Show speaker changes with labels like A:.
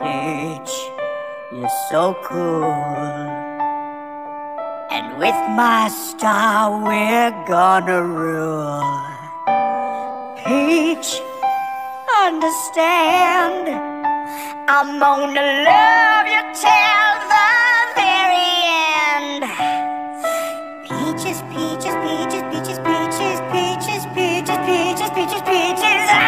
A: peach, you're so cool. And with my star, we're gonna rule. Peach, understand, I'm gonna love you till the very end. Peaches, peaches, peaches, peaches, peaches, peaches, peaches, peaches, peaches, peaches.